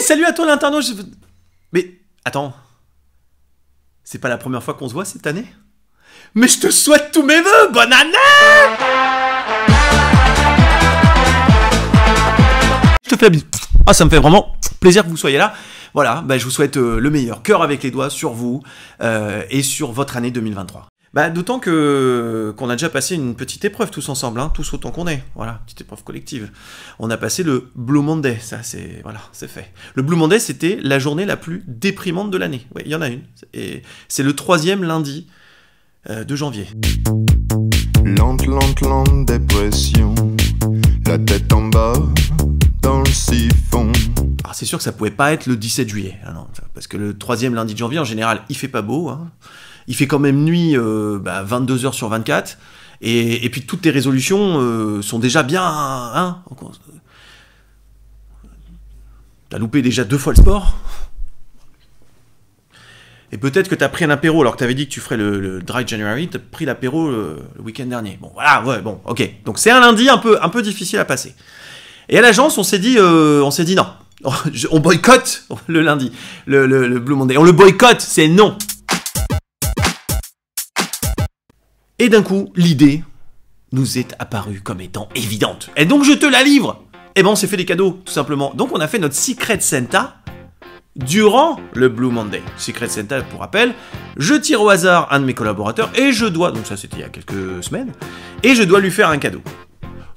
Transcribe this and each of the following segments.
salut à toi l'internaute. je- Mais attends, c'est pas la première fois qu'on se voit cette année? Mais je te souhaite tous mes vœux, bonne année Je te fais la bise. Ah, ça me fait vraiment plaisir que vous soyez là. Voilà, bah, je vous souhaite euh, le meilleur, cœur avec les doigts sur vous euh, et sur votre année 2023. Bah, d'autant que qu'on a déjà passé une petite épreuve tous ensemble, hein, tous autant qu'on est. Voilà, petite épreuve collective. On a passé le Blue Monday, ça c'est voilà, c'est fait. Le Blue Monday, c'était la journée la plus déprimante de l'année. Oui, il y en a une. Et c'est le troisième lundi euh, de janvier. Lente, lente, lente dépression. La tête en bas, dans le siphon. Alors c'est sûr que ça pouvait pas être le 17 juillet, ah non, parce que le troisième lundi de janvier, en général, il fait pas beau. hein. Il fait quand même nuit euh, bah, 22 heures sur 24. Et, et puis toutes tes résolutions euh, sont déjà bien... Hein T'as loupé déjà deux fois le sport et peut-être que t'as pris un apéro alors que t'avais dit que tu ferais le, Dry January, t'as pris l'apéro le, le week-end dernier. Bon voilà, ouais, bon, ok. Donc c'est un lundi un peu, un peu difficile à passer. Et à l'agence, on s'est dit, euh, on s'est dit non, on boycotte le lundi, le, le, le Blue Monday. On le boycotte, c'est non. Et d'un coup, l'idée nous est apparue comme étant évidente. Et donc je te la livre. Et ben on s'est fait des cadeaux, tout simplement. Donc on a fait notre Secret Santa durant le Blue Monday. Secret Santa, pour rappel, je tire au hasard un de mes collaborateurs et je dois, donc ça c'était il y a quelques semaines, et je dois lui faire un cadeau.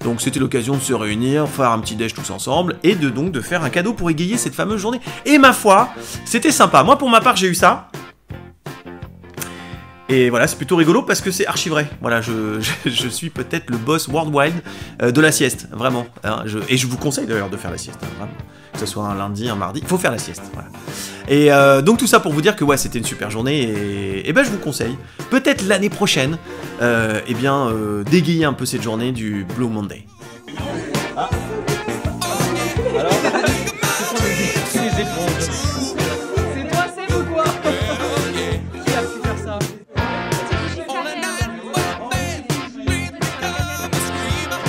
Donc c'était l'occasion de se réunir, faire un petit déj tous ensemble et de donc de faire un cadeau pour égayer cette fameuse journée. Et ma foi, c'était sympa. Moi pour ma part j'ai eu ça. Et voilà, c'est plutôt rigolo parce que c'est archi vrai. Voilà, je, je, suis peut-être le boss worldwide euh, de la sieste, vraiment. hein. Et je vous conseille d'ailleurs de faire la sieste, hein, vraiment. Que ce soit un lundi, un mardi, il faut faire la sieste. Et euh, donc tout ça pour vous dire que ouais, c'était une super journée et, et ben je vous conseille, peut-être l'année prochaine, euh, eh bien euh, d'égayer un peu cette journée du Blue Monday. C'est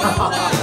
え!